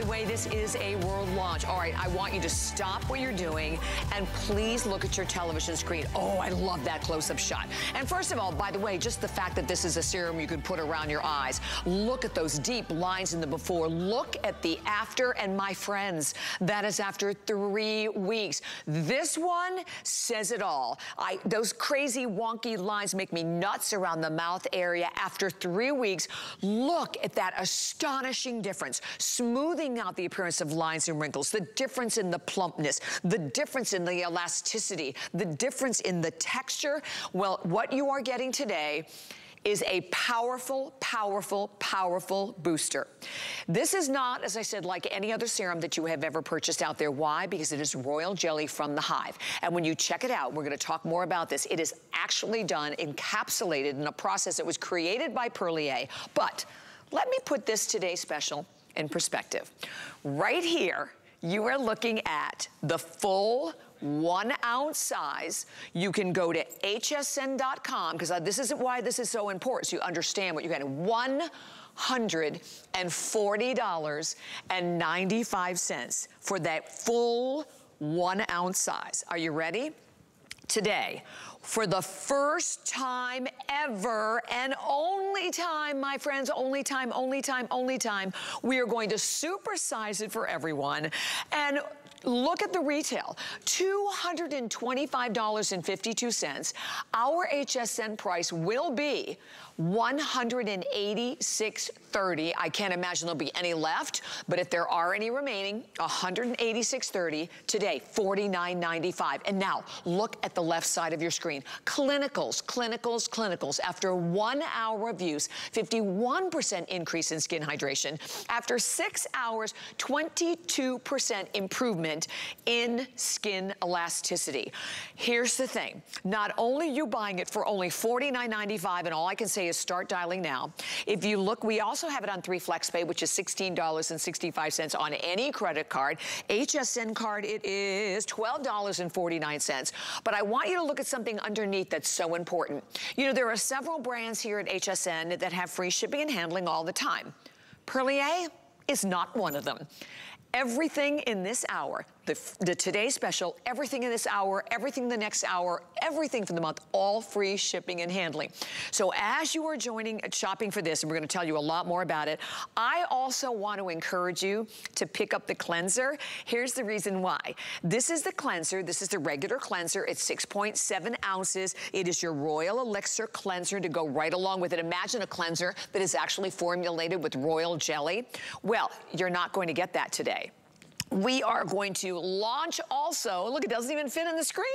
the way, this is a world launch. All right, I want you to stop what you're doing and please look at your television screen. Oh, I love that close-up shot. And first of all, by the way, just the fact that this is a serum you could put around your eyes. Look at those deep lines in the before. Look at the after, and my friends, that is after three weeks. This one says it all. I, those crazy wonky lines make me nuts around the mouth area. After three weeks, look at that astonishing difference. Smoothing out the appearance of lines and wrinkles, the difference in the plumpness, the difference in the elasticity, the difference in the texture. Well, what you are getting today is a powerful, powerful, powerful booster. This is not, as I said, like any other serum that you have ever purchased out there. Why? Because it is royal jelly from the hive. And when you check it out, we're gonna talk more about this. It is actually done, encapsulated in a process that was created by Perlier. But let me put this today special in perspective. Right here, you are looking at the full one ounce size. You can go to hsn.com because this is why this is so important so you understand what you're getting. $140.95 for that full one ounce size. Are you ready? Today, for the first time ever and only time, my friends, only time, only time, only time, we are going to supersize it for everyone. And Look at the retail, $225.52. Our HSN price will be 186.30. I can't imagine there'll be any left, but if there are any remaining, 186.30 today, 49.95. And now look at the left side of your screen. Clinicals, clinicals, clinicals. After one hour of use, 51% increase in skin hydration. After six hours, 22% improvement in skin elasticity. Here's the thing. Not only you buying it for only $49.95, and all I can say is start dialing now. If you look, we also have it on 3 FlexPay, which is $16.65 on any credit card. HSN card, it is $12.49. But I want you to look at something underneath that's so important. You know, there are several brands here at HSN that have free shipping and handling all the time. Perlier is not one of them. Everything in this hour, the, the today special, everything in this hour, everything the next hour, everything for the month, all free shipping and handling. So as you are joining uh, shopping for this, and we're gonna tell you a lot more about it, I also want to encourage you to pick up the cleanser. Here's the reason why. This is the cleanser, this is the regular cleanser, it's 6.7 ounces. It is your Royal Elixir cleanser to go right along with it. Imagine a cleanser that is actually formulated with royal jelly. Well, you're not going to get that today we are going to launch also, look, it doesn't even fit in the screen,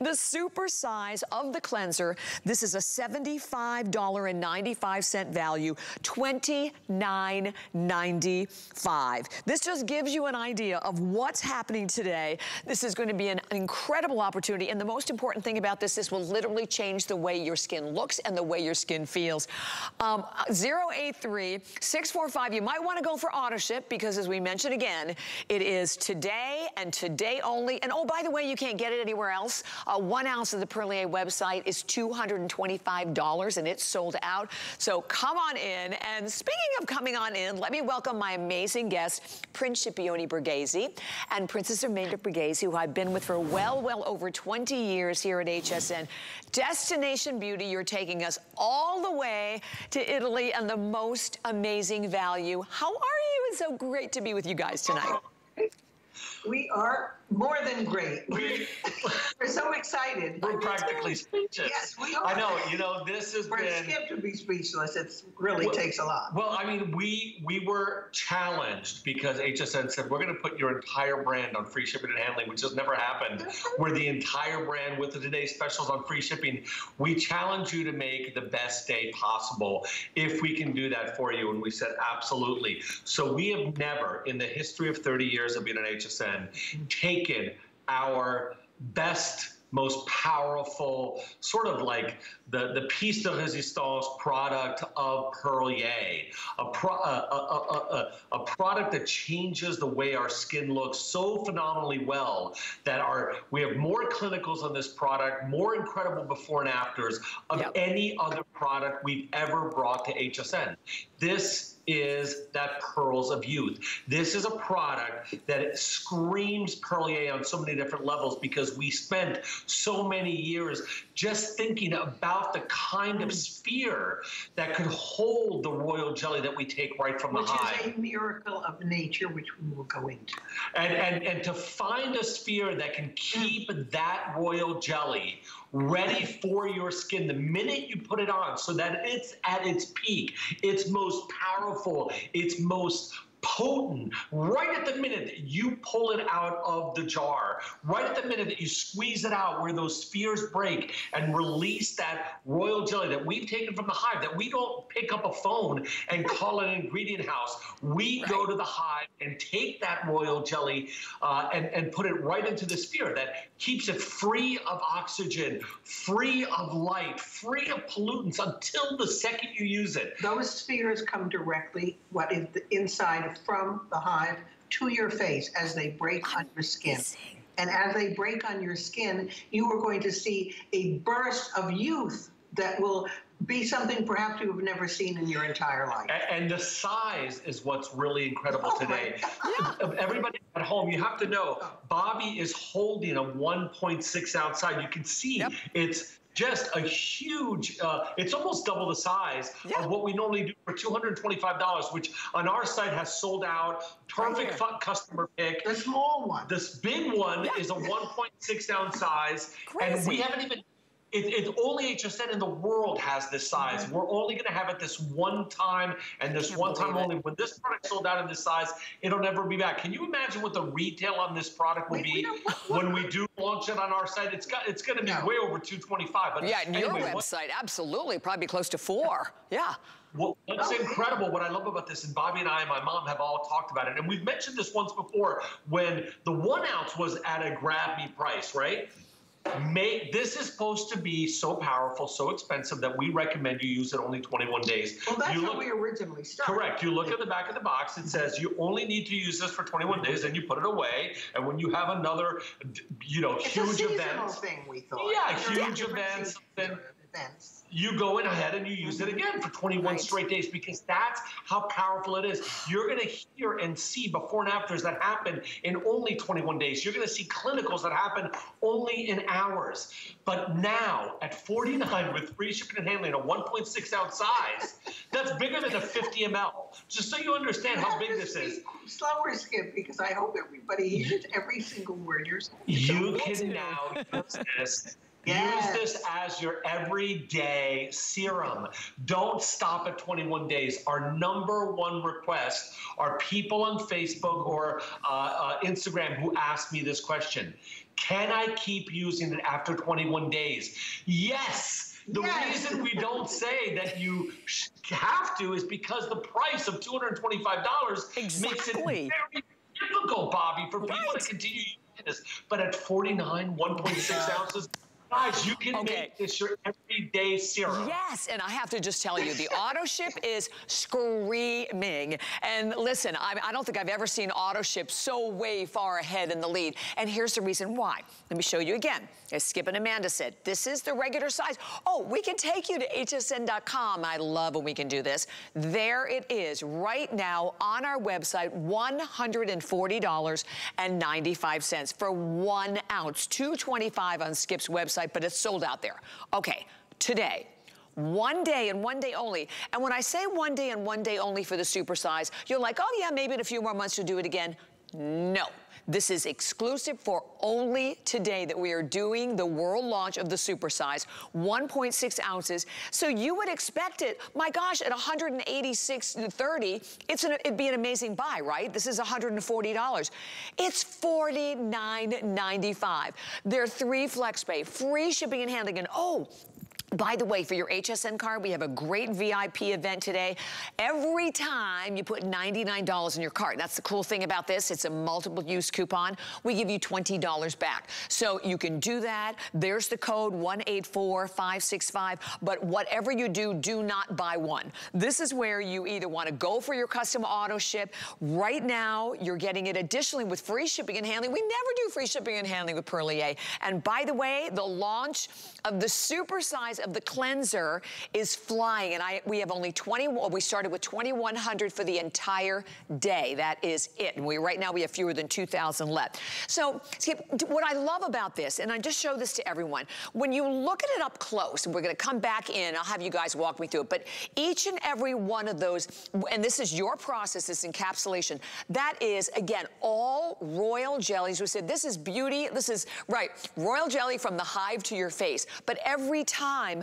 the super size of the cleanser. This is a $75.95 value, $29.95. This just gives you an idea of what's happening today. This is going to be an incredible opportunity, and the most important thing about this, this will literally change the way your skin looks and the way your skin feels. Um, 083-645, you might want to go for auto ship because as we mentioned again, it is is today and today only. And oh, by the way, you can't get it anywhere else. Uh, one ounce of the Perlier website is $225 and it's sold out. So come on in. And speaking of coming on in, let me welcome my amazing guest, Prince Scipione Borghese and Princess Amanda Borghese, who I've been with for well, well over 20 years here at HSN. Destination Beauty, you're taking us all the way to Italy and the most amazing value. How are you? It's so great to be with you guys tonight. We are more than great. We, are so excited. We're practically speechless. Yes, we are. I know. You know, this has For been. Skip to be speechless, it really well, takes a lot. Well, I mean, we we were challenged because HSN said we're going to put your entire brand on free shipping and handling, which has never happened. Mm-hmm. Where the entire brand with the today specials on free shipping. We challenge you to make the best day possible if we can do that for you. And we said absolutely. So we have never, in the history of 30 years of being an HSN, mm-hmm. taken taken our best most powerful, sort of like the, the piece de resistance product of Perlier, a, pro, a, a, a, product that changes the way our skin looks so phenomenally well that our we have more clinicals on this product, more incredible before and afters of yep. any other product we've ever brought to HSN. This is that Pearls of Youth. This is a product that screams Perlier on so many different levels because we spent so many years just thinking about the kind of sphere that could hold the royal jelly that we take right from which the hive. Which is a miracle of nature, which we will go into. And, and, and to find a sphere that can keep that royal jelly ready for your skin the minute you put it on so that it's at its peak, its most powerful, its most potent right at the minute that you pull it out of the jar, right at the minute that you squeeze it out where those spheres break and release that royal jelly that we've taken from the hive, that we don't pick up a phone and call an ingredient house. We right. go to the hive and take that royal jelly uh, and, and put it right into the sphere that keeps it free of oxygen, free of light, free of pollutants until the second you use it. Those spheres come directly, what is the inside of from the hive to your face as they break on your skin. And as they break on your skin, you are going to see a burst of youth that will be something perhaps you have never seen in your entire life. And, the size is what's really incredible oh today. Everybody at home, you have to know, Bobbi is holding a 1.6 outside. You can see yep. it's just a huge, uh, it's almost double the size yeah. of what we normally do for $225, which on our site has sold out. Perfect right customer pick. The small one. This big one yeah. is a 1.6 ounce size. Crazy. And we haven't even it, it, only HSN in the world has this size. Mm-hmm. We're only going to have it this one time and this one time only. When this product sold out in this size, it'll never be back. Can you imagine what the retail on this product will be when we do launch it on our site? It's got it's going to be no. way over 225. But yeah, anyway, your website, absolutely, probably close to four. Yeah. Well, what's oh, incredible, what I love about this, and Bobbi and I and my mom have all talked about it, and we've mentioned this once before when the one ounce was at a grab me price, right? Make this is supposed to be so powerful, so expensive that we recommend you use it only 21 days. Well, that's you how we originally started. Correct. You look at the back of the box. It says you only need to use this for 21 days, and you put it away. And when you have another, you know, it's huge a event, thing we thought. Yeah, huge event, then events you go in ahead and you use it mm-hmm. again for 21 right. straight days because that's how powerful it is. You're going to hear and see before and afters that happen in only 21 days. You're going to see clinicals that happen only in hours. But now at 49 with free shipping and handling, a 1.6 ounce size, that's bigger than a 50 ml. Just so you understand how big this is. Slower, Skip, because I hope everybody hears every single word you're saying. You can now use this Yes. Use this as your everyday serum. Don't stop at 21 days. Our number one request are people on Facebook or uh, uh, Instagram who ask me this question Can I keep using it after 21 days? Yes. The yes. reason we don't say that you have to is because the price of $225 exactly. makes it very difficult, Bobbi, for right. people to continue using this. But at 49, 1.6 ounces, Guys, you can okay. make this your everyday serum. Yes, and I have to just tell you, the auto ship is screaming. And listen, I, I don't think I've ever seen auto ship so way far ahead in the lead. And here's the reason why. Let me show you again. As Skip and Amanda said, this is the regular size. Oh, we can take you to hsn.com. I love when we can do this. There it is right now on our website, $140.95 for one ounce, 225 on Skip's website but it's sold out there. Okay, today, one day and one day only. And when I say one day and one day only for the supersize, you're like, oh yeah, maybe in a few more months you'll do it again. No. This is exclusive for only today that we are doing the world launch of the supersize, 1.6 ounces. So you would expect it, my gosh, at 186.30, it's an, it'd be an amazing buy, right? This is $140. It's $49.95. They're three flex pay, free shipping and handling, and oh, by the way, for your HSN card, we have a great VIP event today. Every time you put $99 in your cart, that's the cool thing about this. It's a multiple use coupon. We give you $20 back. So you can do that. There's the code 184565. But whatever you do, do not buy one. This is where you either want to go for your custom auto ship. Right now, you're getting it additionally with free shipping and handling. We never do free shipping and handling with Perlier. And by the way, the launch of the super size of the cleanser is flying. And I we have only 20, we started with 2,100 for the entire day. That is it. And we right now we have fewer than 2,000 left. So Skip, what I love about this, and I just show this to everyone, when you look at it up close, and we're gonna come back in, I'll have you guys walk me through it, but each and every one of those, and this is your process, this encapsulation, that is, again, all royal jellies. We said this is beauty, this is, right, royal jelly from the hive to your face. But every time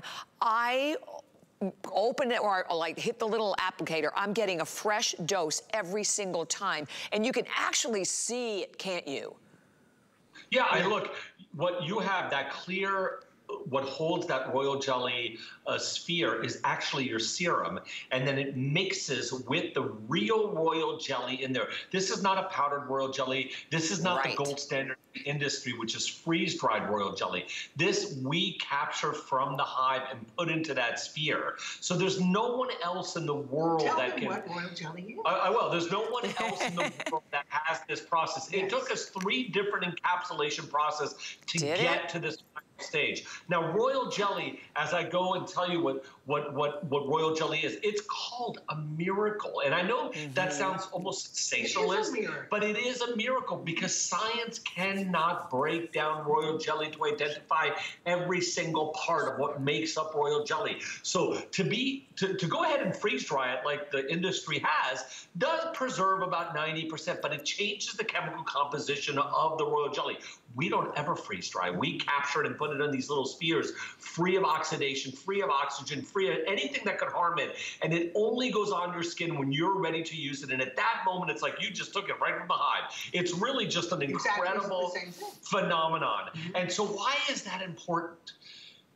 I open it or, like hit the little applicator, I'm getting a fresh dose every single time. And you can actually see it, can't you? Yeah, I look, what you have, that clear what holds that royal jelly uh, sphere is actually your serum, and then it mixes with the real royal jelly in there. This is not a powdered royal jelly. This is not right. the gold standard industry, which is freeze-dried royal jelly. This we capture from the hive and put into that sphere. So there's no one else in the world Tell that can. what royal jelly is. I, I will. There's no one else in the world that has this process. Yes. It took us three different encapsulation process to Did get it? to this stage. Now, royal jelly, as I go and tell you what what what what royal jelly is, it's called a miracle. And I know mm-hmm. that sounds almost sensationalist, but it is a miracle because science cannot break down royal jelly to identify every single part of what makes up royal jelly. So to be to, to go ahead and freeze dry it like the industry has does preserve about 90%, but it changes the chemical composition of the royal jelly. We don't ever freeze dry. We capture it and put it in these little spheres, free of oxidation, free of oxygen, free of anything that could harm it. And it only goes on your skin when you're ready to use it. And at that moment, it's like you just took it right from hive. It's really just an incredible exactly phenomenon. Mm-hmm. And so, why is that important?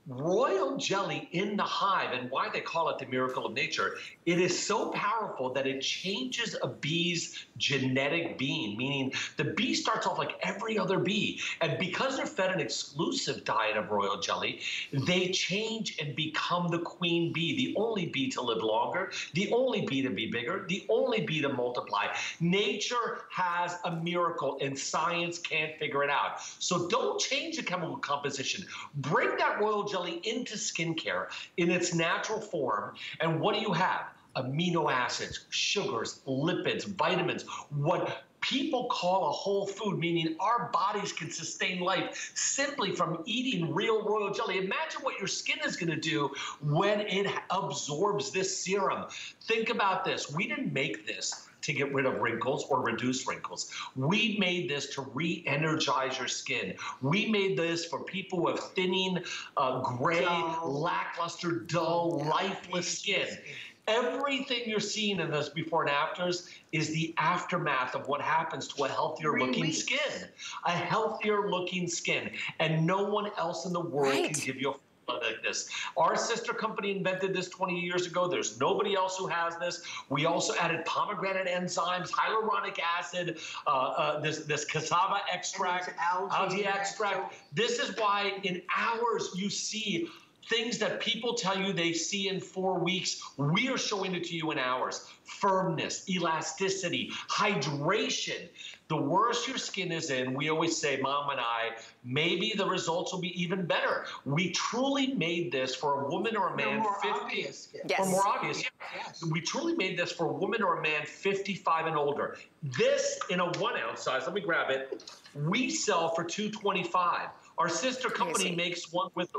Royal jelly in the hive and why they call it the miracle of nature. It is so powerful that it changes a bee's genetic being meaning the bee starts off like every other bee. And because they're fed an exclusive diet of royal jelly they change and become the queen bee the only bee to live longer the only bee to be bigger the only bee to multiply. Nature has a miracle and science can't figure it out. So don't change the chemical composition. Bring that royal jelly jelly into skincare in its natural form. And what do you have? Amino acids, sugars, lipids, vitamins, what people call a whole food, meaning our bodies can sustain life simply from eating real royal jelly. Imagine what your skin is going to do when it absorbs this serum. Think about this. We didn't make this to get rid of wrinkles or reduce wrinkles. We made this to re-energize your skin. We made this for people with thinning, uh, gray, dull. lackluster, dull, lifeless skin. Everything you're seeing in this before and afters is the aftermath of what happens to a healthier Three looking weeks. skin. A healthier looking skin. And no one else in the world right. can give you a like this. Our sister company invented this 20 years ago. There's nobody else who has this. We also added pomegranate enzymes, hyaluronic acid, uh, uh, this this cassava extract, algae, algae extract. This is why in hours you see things that people tell you they see in four weeks, we are showing it to you in hours. Firmness, elasticity, hydration. The worse your skin is in, we always say, Mom and I, maybe the results will be even better. We truly made this for a woman or a man more 50 obvious. Yes. or more obvious. Yeah. Yes. We truly made this for a woman or a man 55 and older. This in a one ounce size, let me grab it. We sell for 225. Our sister company makes one with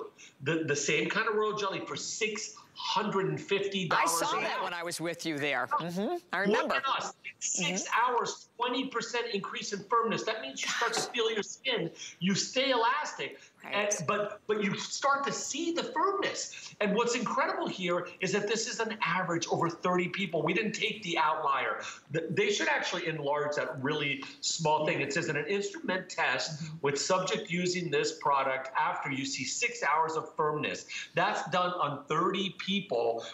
the, the same kind of royal jelly for six hundred and fifty dollars. I saw that when I was with you there. Mm -hmm. I remember. Look at us. 6 mm -hmm. hours, twenty percent increase in firmness. That means you start to feel your skin. You stay elastic. And, but but you start to see the firmness. And what's incredible here is that this is an average over 30 people. We didn't take the outlier. They should actually enlarge that really small thing. It says in an instrument test with subject using this product after you see six hours of firmness. That's done on 30 people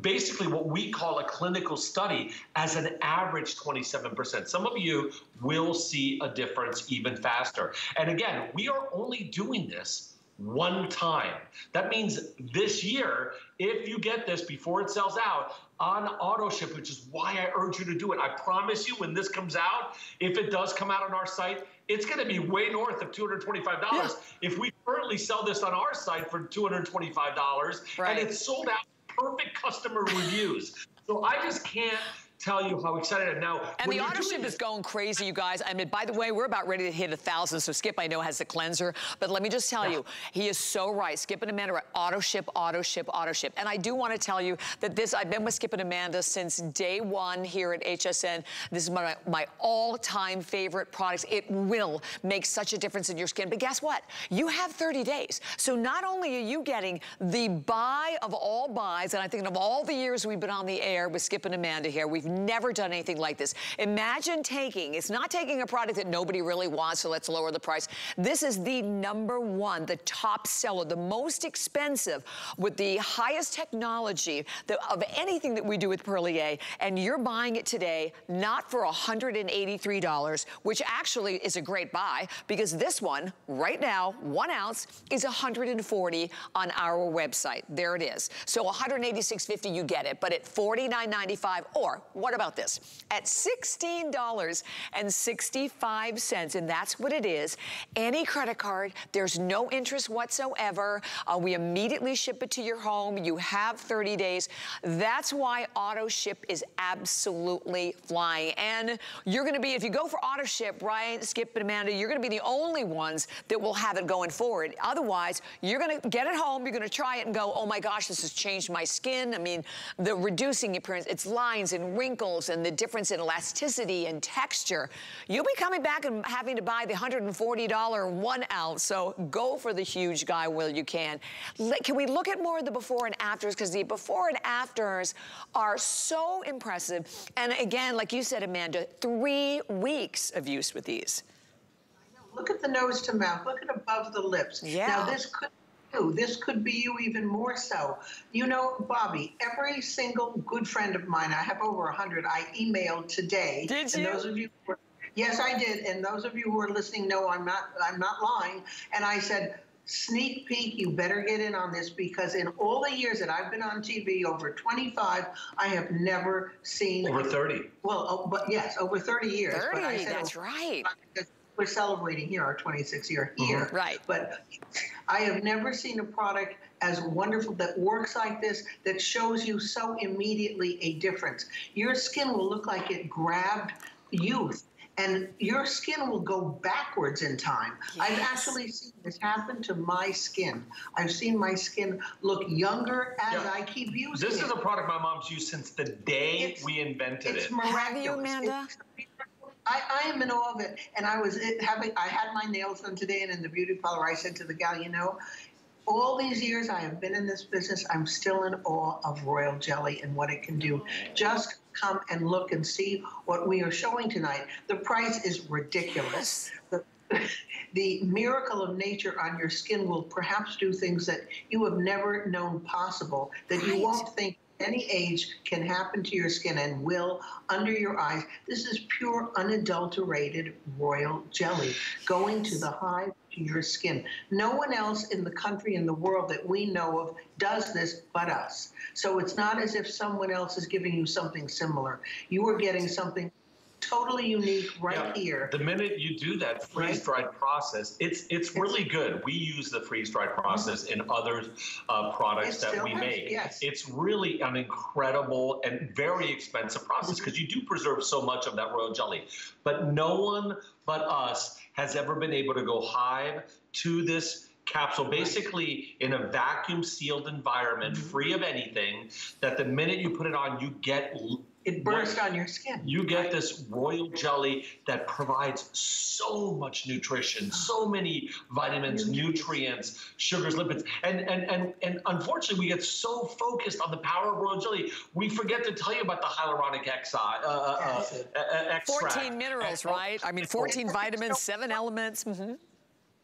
basically what we call a clinical study as an average 27%. Some of you will see a difference even faster. And again, we are only doing this one time. That means this year, if you get this before it sells out, on auto ship, which is why I urge you to do it. I promise you, when this comes out, if it does come out on our site, it's going to be way north of $225. Yeah. If we currently sell this on our site for $225 right. and it's sold out, perfect customer reviews. So I just can't tell you how excited I am now. And the auto ship is going crazy, you guys. I mean, by the way, we're about ready to hit a thousand. So Skip, I know, has the cleanser, but let me just tell yeah. you, he is so right. Skip and Amanda are auto ship, auto ship, auto ship. And I do want to tell you that this, I've been with Skip and Amanda since day one here at HSN. This is my, my all-time favorite products. It will make such a difference in your skin. But guess what? You have 30 days. So not only are you getting the buy of all buys, and I think of all the years we've been on the air with Skip and Amanda here, We've never done anything like this. Imagine taking, it's not taking a product that nobody really wants, so let's lower the price. This is the number one, the top seller, the most expensive with the highest technology of anything that we do with Perlier. And you're buying it today, not for $183, which actually is a great buy because this one right now, one ounce is 140 on our website. There it is. So 186.50 you get it, but at 49.95 or what about this? At $16.65, and that's what it is, any credit card, there's no interest whatsoever. Uh, we immediately ship it to your home. You have 30 days. That's why auto ship is absolutely flying. And you're gonna be, if you go for auto ship, Ryan, Skip, and Amanda, you're gonna be the only ones that will have it going forward. Otherwise, you're gonna get it home, you're gonna try it and go, oh my gosh, this has changed my skin. I mean, the reducing appearance, it's lines and wrinkles wrinkles and the difference in elasticity and texture, you'll be coming back and having to buy the $140 one ounce. So go for the huge guy while you can. Can we look at more of the before and afters? Because the before and afters are so impressive. And again, like you said, Amanda, three weeks of use with these. Look at the nose to mouth. Look at above the lips. Yeah. Now, this could this could be you even more so. You know, Bobbi, every single good friend of mine, I have over 100, I emailed today. Did you? And those of you were, Yes, I did. And those of you who are listening know I'm not I'm not lying. And I said, sneak peek, you better get in on this because in all the years that I've been on TV, over 25, I have never seen over 30. Well, oh, but yes, over 30 years. 30, that's right we're celebrating here our 26th year mm-hmm. Mm-hmm. Right. But I have never seen a product as wonderful that works like this that shows you so immediately a difference. Your skin will look like it grabbed youth and your skin will go backwards in time. Yes. I've actually seen this happen to my skin. I've seen my skin look younger as yeah. I keep using this it. This is a product my mom's used since the day it's, we invented it's it. Miraculous. Have you, Amanda? It's, I, I am in awe of it. And I was having, I had my nails done today, and in the beauty parlor, I said to the gal, you know, all these years I have been in this business, I'm still in awe of royal jelly and what it can do. Just come and look and see what we are showing tonight. The price is ridiculous. The, the miracle of nature on your skin will perhaps do things that you have never known possible, that right. you won't think any age can happen to your skin and will under your eyes. This is pure, unadulterated royal jelly going to the hive to your skin. No one else in the country, in the world that we know of, does this but us. So it's not as if someone else is giving you something similar. You are getting something totally unique right yeah, here. The minute you do that freeze dried process, it's it's really good. We use the freeze dried process in other uh, products that we make. Yes. It's really an incredible and very expensive process because you do preserve so much of that royal jelly. But no one but us has ever been able to go hive to this capsule basically in a vacuum sealed environment mm-hmm. free of anything that the minute you put it on you get it bursts on your skin. You get right? this royal jelly that provides so much nutrition, so many vitamins, nutrients, sugars, lipids, and and and and unfortunately, we get so focused on the power of royal jelly, we forget to tell you about the hyaluronic uh, uh, uh, extract. 14 minerals, right? I mean, 14 vitamins, seven elements. Mm-hmm.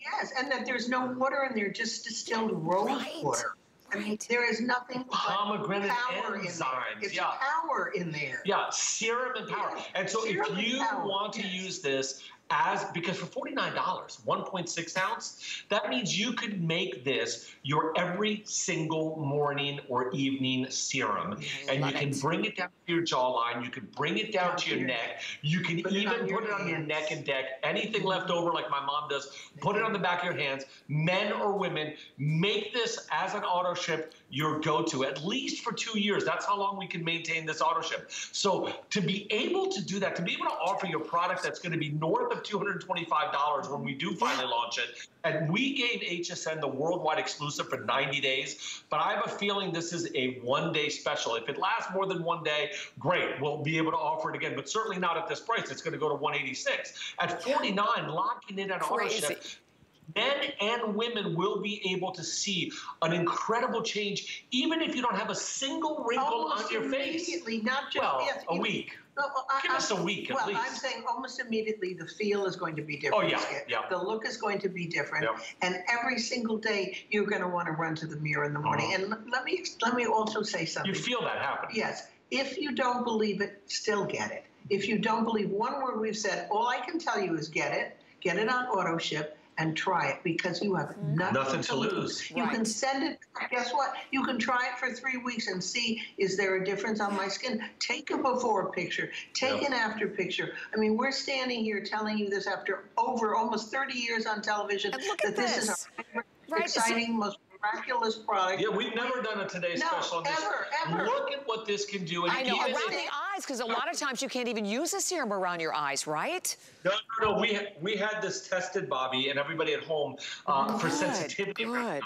Yes, and that there's no water in there, just distilled rose right. water. I mean, there is nothing pomegranate power enzymes. It's yeah. power in there. Yeah, serum and power. Yeah. And so serum if you want to use this as because for $49, 1.6 ounce, that means you could make this your every single morning or evening serum. and you can it. bring it down to your jawline, you can bring it down, down to your, your neck, you can put even put it on your neck and deck. Anything mm-hmm. left over, like my mom does, put it mm-hmm. on the back of your hands. Men or women, make this as an auto ship your go-to at least for two years. That's how long we can maintain this auto ship. So to be able to do that, to be able to offer you a product that's going to be north of $225 when we do finally launch it, and we gave HSN the worldwide exclusive for 90 days, but I have a feeling this is a one-day special. If it lasts more than one day, great, we'll be able to offer it again, but certainly not at this price. It's going to go to 186. At 49, locking in an auto ship, men and women will be able to see an incredible change, even if you don't have a single wrinkle almost on your face. Immediately, not just well, yes, a week. No, I, Give us a week well, least. I'm saying almost immediately the feel is going to be different. Oh yeah, yeah. The look is going to be different, yeah. and every single day you're going to want to run to the mirror in the morning. Uh -huh. And let me let me also say something. You feel that happen? Yes. If you don't believe it, still get it. If you don't believe one word we've said, all I can tell you is get it. Get it on auto ship and try it because you have mm-hmm. nothing, nothing to, to lose. lose. You right. can send it. Guess what? You can try it for three weeks and see is there a difference on my skin. Take a before picture. Take yep. an after picture. I mean, we're standing here telling you this after over almost 30 years on television that this. this. is our right. exciting, most miraculous product. Yeah, we've never done a Today no, Special. ever, ever. Look at what this can do. And I know, around the eyes, because a lot of times you can't even use a serum around your eyes, right? No, no, no. We, we had this tested, Bobbi, and everybody at home uh, for sensitivity. Good.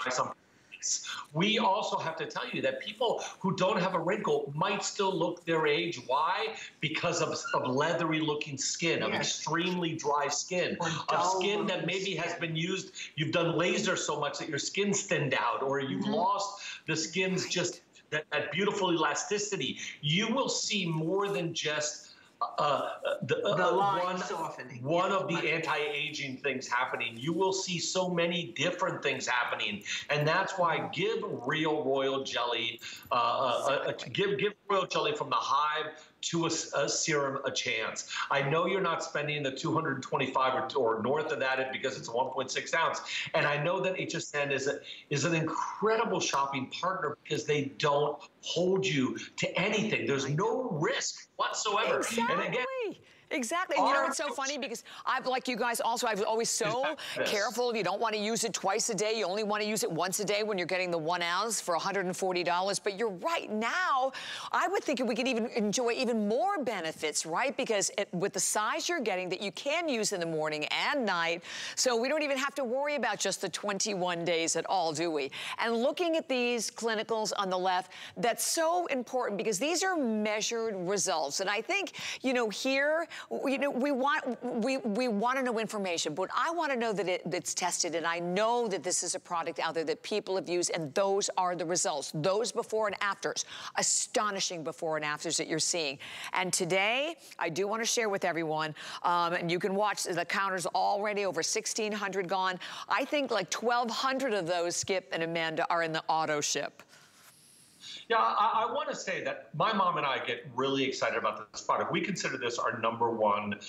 We also have to tell you that people who don't have a wrinkle might still look their age. Why? Because of, of leathery looking skin, yes. of extremely dry skin, of skin that maybe has been used, you've done laser so much that your skin's thinned out, or you've mm -hmm. lost the skin's just that, that beautiful elasticity. You will see more than just uh, the, uh, the one, softening. one of the anti-aging things happening. You will see so many different things happening, and that's why give real royal jelly, uh, uh, uh give give royal jelly from the hive to a, a, serum a chance. I know you're not spending the 225 or, or north of that because it's a 1.6 ounce. And I know that HSN is, a, is an incredible shopping partner because they don't hold you to anything. There's no risk whatsoever. Exactly. Exactly. And you know, what's so funny because I've, like you guys also, I was always so yes. careful. You don't want to use it twice a day. You only want to use it once a day when you're getting the one ounce for $140. But you're right. Now, I would think we could even enjoy even more benefits, right? Because it, with the size you're getting that you can use in the morning and night, so we don't even have to worry about just the 21 days at all, do we? And looking at these clinicals on the left, that's so important because these are measured results. And I think, you know, here, you know, we want we we want to know information, but I want to know that it, it's tested, and I know that this is a product out there that people have used, and those are the results. Those before and afters, astonishing before and afters that you're seeing. And today, I do want to share with everyone, um, and you can watch the counters already over 1,600 gone. I think like 1,200 of those, Skip and Amanda, are in the auto ship. Yeah, I, I want to say that my mom and I get really excited about this product. We consider this our number one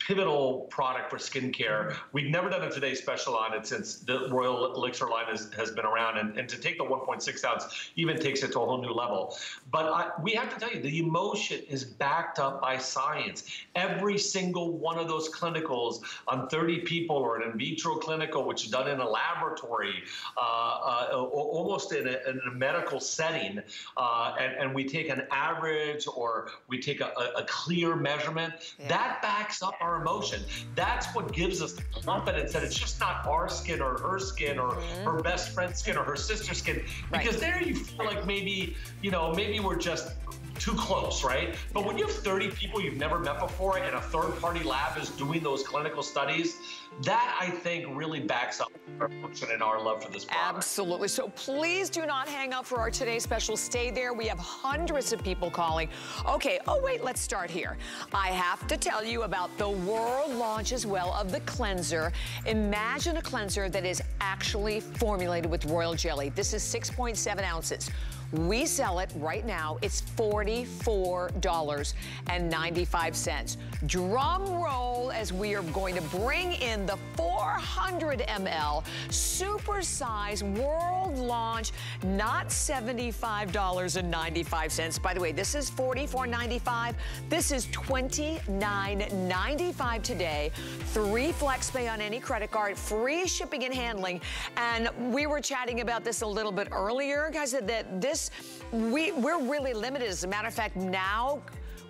pivotal product for skincare. We've never done a Today Special on it since the Royal Elixir line has, has been around. And, and to take the 1.6 ounce even takes it to a whole new level. But I, we have to tell you, the emotion is backed up by science. Every single one of those clinicals on 30 people or an in vitro clinical, which is done in a laboratory, uh, uh, almost in a, in a, medical setting, uh, and, and, we take an average or we take a, a clear measurement, yeah. that backs up our our emotion. That's what gives us the confidence that it's just not our skin or her skin or mm-hmm. her best friend's skin or her sister's skin. Because right. there you feel like maybe, you know, maybe we're just too close, right? But when you have 30 people you've never met before and a third party lab is doing those clinical studies, that I think really backs up our function and our love for this product. Absolutely. So please do not hang up for our today special. Stay there. We have hundreds of people calling. Okay, oh wait, let's start here. I have to tell you about the world launch as well of the cleanser. Imagine a cleanser that is actually formulated with royal jelly. This is 6.7 ounces We sell it right now. It's $44.95. Drum roll as we are going to bring in the 400 ml supersize world launch, not $75.95. By the way, this is $44.95. This is $29.95 today. Three flex pay on any credit card, free shipping and handling. And we were chatting about this a little bit earlier, guys, that, that this, we, we're really limited. As a matter of fact, now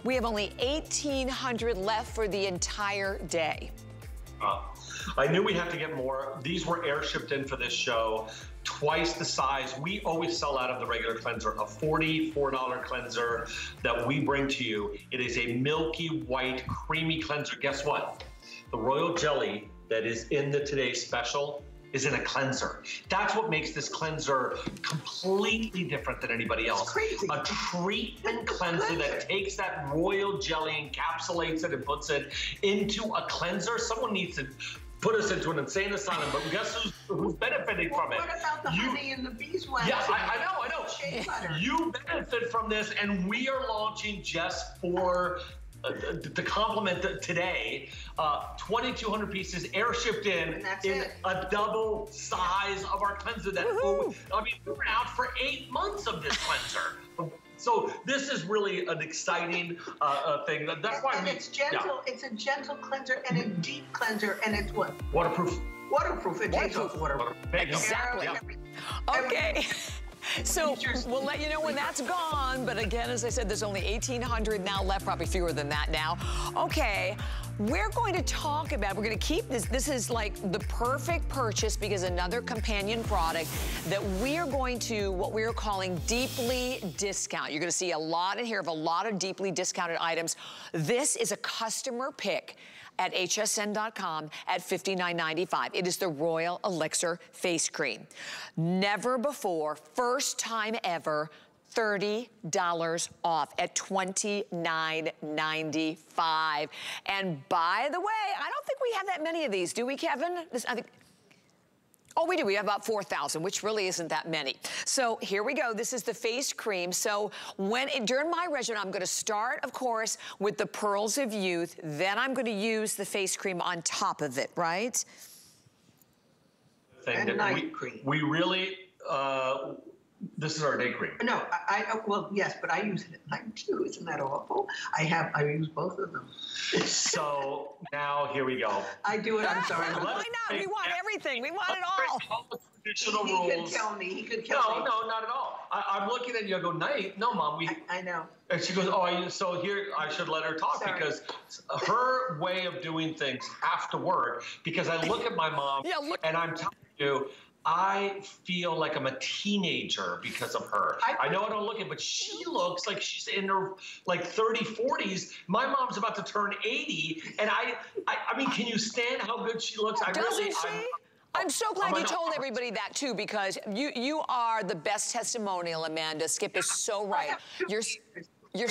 we have only 1,800 left for the entire day. Uh, I knew we had to get more. These were air shipped in for this show. Twice the size. We always sell out of the regular cleanser, a $44 cleanser that we bring to you. It is a milky white, creamy cleanser. Guess what? The royal jelly that is in the today's special is in a cleanser. That's what makes this cleanser completely different than anybody else. A treatment cleanser that takes that royal jelly, encapsulates it, and puts it into a cleanser. Someone needs to put us into an insane asylum, but guess who's, who's benefiting Well, from it? what about the You- honey and the beeswax? Yeah, I, I know, I know. You benefit from this, and we are launching just for uh, to complement the, today, uh, 2,200 pieces air shipped in in it. a double size of our cleanser. That Woohoo. I mean, we were out for eight months of this cleanser. So this is really an exciting uh, uh, thing. That's why and we it's gentle. It's a gentle cleanser and a deep cleanser, and it's what waterproof. waterproof. It takes off water. There. Exactly. Yeah. Okay. So we'll let you know when that's gone. But again, as I said, there's only 1,800 now left, probably fewer than that now. Okay, we're going to talk about, we're going to keep this. This is like the perfect purchase because another companion product that we are going to, what we are calling deeply discount. You're going to see a lot in here of a lot of deeply discounted items. This is a customer pick at hsn.com at $59.95. It is the Royal Elixir Face Cream. Never before, first time ever, $30 off at $29.95. And by the way, I don't think we have that many of these, do we, Kevin? This, I think, Oh, we do. We have about 4,000, which really isn't that many. So here we go. This is the face cream. So when during my regimen, I'm going to start, of course, with the Pearls of Youth. Then I'm going to use the face cream on top of it, right? Thing And that night we, cream. we really, uh, this is our day cream. No, I, I well yes, but I use it at night too. Isn't that awful? I have I use both of them. So now here we go. I do it. I'm sorry. Let Why us not? We want that- everything. We want it all. all the traditional He could rules. kill me. He could kill No, me. no, not at all. I, I'm looking at you. I go, night. No, mom. We. I, I know. And she goes, oh, I, so here I should let her talk Sorry. because her way of doing things have to work. Because I look at my mom Yeah, look- and I'm telling you, I feel like I'm a teenager because of her. I- I, know I don't look it, but she looks like she's in her like 30, 40s. My mom's about to turn 80, and I, I, I mean, can you stand how good she looks? I Doesn't really, she? I'm- I'm so glad I'm you an told everybody that too, because you you are the best testimonial, Amanda. Skip is so right. I have two Your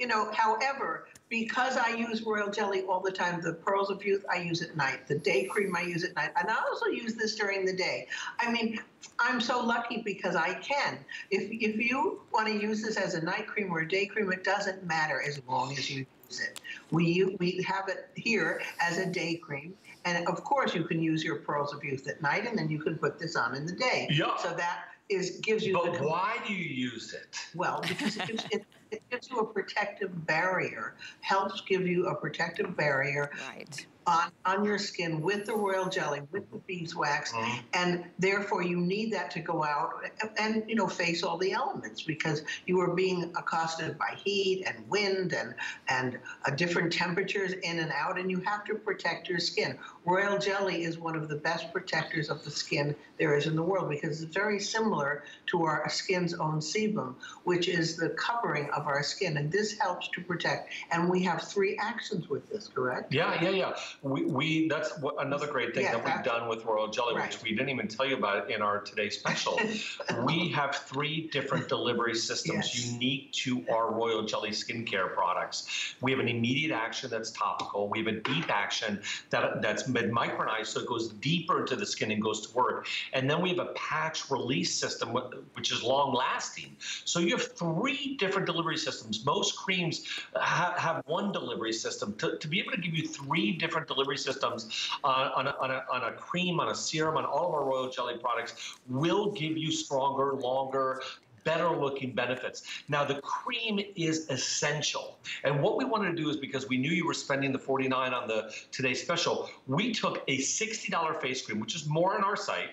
You know, however, because I use royal jelly all the time, the pearls of youth I use at night, the day cream I use at night, and I also use this during the day. I mean, I'm so lucky because I can. If if you want to use this as a night cream or a day cream, it doesn't matter as long as you use it. We we have it here as a day cream, and of course you can use your pearls of youth at night, and then you can put this on in the day. Yeah. So that is gives you But why do you use it? well, because it gives, it, it gives you a protective barrier, helps give you a protective barrier right. on, on your skin with the royal jelly, with the beeswax, Mhm. and therefore you need that to go out and, and, you know face all the elements because you are being accosted by heat and wind and and uh, different temperatures in and out, and you have to protect your skin. Royal jelly is one of the best protectors of the skin there is in the world because it's very similar to our skin's own sebum, which is the covering of our skin, and this helps to protect. And we have three actions with this, correct? Yeah, yeah, yeah. We, we that's what, another great thing Yeah, that we've done with Royal Jelly, Right. which we didn't even tell you about in our today special. we have three different delivery systems Yes. unique to our Royal Jelly skincare products. We have an immediate action that's topical. We have a deep action that that's mid micronized, so it goes deeper into the skin and goes to work. And then we have a patch release system, which is long lasting. So you have three different delivery systems. Most creams have, have one delivery system. To, to be able to give you three different delivery systems uh, on, a, on, a, on a cream, on a serum, on all of our Royal Jelly products will give you stronger, longer, better looking benefits. Now the cream is essential. And what we wanted to do is because we knew you were spending the 49 on the today special, we took a $60 face cream, which is more on our site,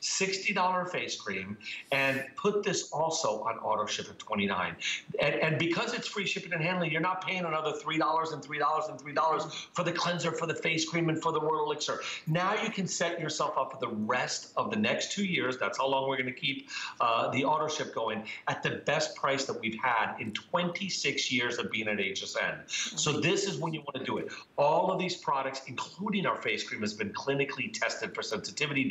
$60 face cream and put this also on auto ship at 29 and, and because it's free shipping and handling you're not paying another $3 and $3 and $3 for the cleanser for the face cream and for the word elixir. Now you can set yourself up for the rest of the next two years. That's how long we're going to keep uh, the auto ship going at the best price that we've had in 26 years of being at hsn so this is when you want to do it. All of these products including our face cream has been clinically tested for sensitivity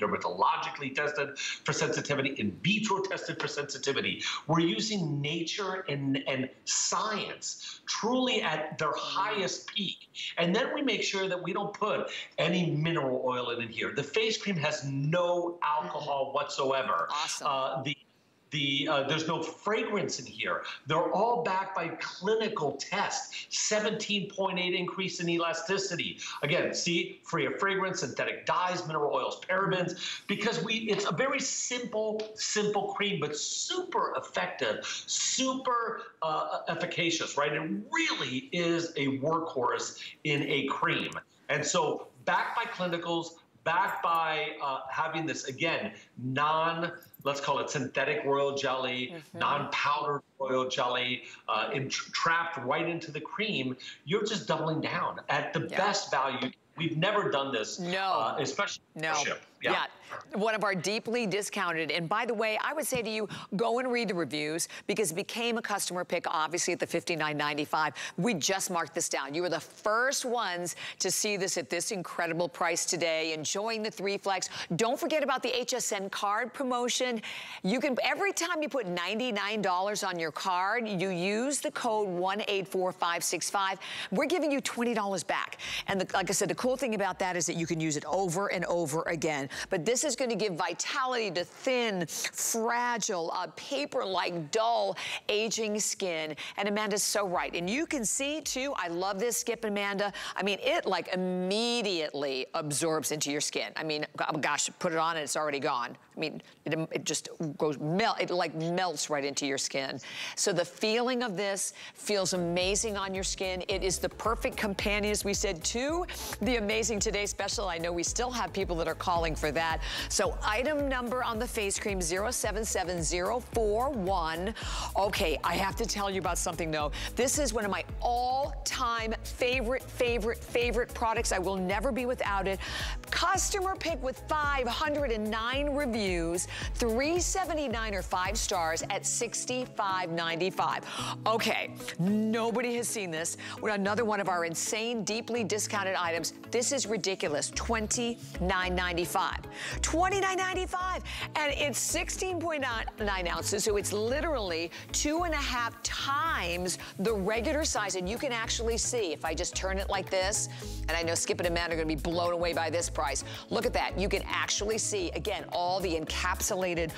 dermatologically tested for sensitivity, in vitro tested for sensitivity. We're using nature and, and science truly at their highest peak. And then we make sure that we don't put any mineral oil in here. The face cream has no alcohol whatsoever. Awesome. Uh, the the, uh, there's no fragrance in here. They're all backed by clinical tests. 17.8 increase in elasticity. Again, see, free of fragrance, synthetic dyes, mineral oils, parabens, because we it's a very simple, simple cream, but super effective, super uh, efficacious, right? It really is a workhorse in a cream. And so backed by clinicals, backed by uh, having this again non let's call it synthetic royal jelly non-powdered royal jelly uh, trapped right into the cream you're just doubling down at the Yeah. best value we've never done this No. uh, especially No. Ship Yeah. One of our deeply discounted. And by the way, I would say to you, go and read the reviews because it became a customer pick, obviously, at the $59.95. We just marked this down. You were the first ones to see this at this incredible price today, enjoying the three flex. Don't forget about the HSN card promotion. You can, every time you put $99 on your card, you use the code 184565. We're giving you $20 back. And the, like I said, the cool thing about that is that you can use it over and over again. But this is going to give vitality to thin, fragile, uh, paper-like, dull, aging skin. And Amanda's so right. And you can see, too, I love this, Skip Amanda. I mean, it like immediately absorbs into your skin. I mean, oh gosh, put it on and it's already gone. I mean, it, it just goes melt, it like melts right into your skin. So the feeling of this feels amazing on your skin. It is the perfect companion, as we said, to the Amazing Today special. I know we still have people that are calling for that. So item number on the face cream, 077041. Okay, I have to tell you about something though. This is one of my all-time favorite, favorite, favorite products. I will never be without it. Customer pick with 509 reviews, 379 or five stars at 65.95. Okay, nobody has seen this. We're another one of our insane, deeply discounted items. This is ridiculous, $29.95. $29.95, and it's 16.9 ounces, so it's literally two and a half times the regular size, and you can actually see, if I just turn it like this, and I know Skip and Amanda are gonna be blown away by this price. Look at that, you can actually see, again, all the encapsulated,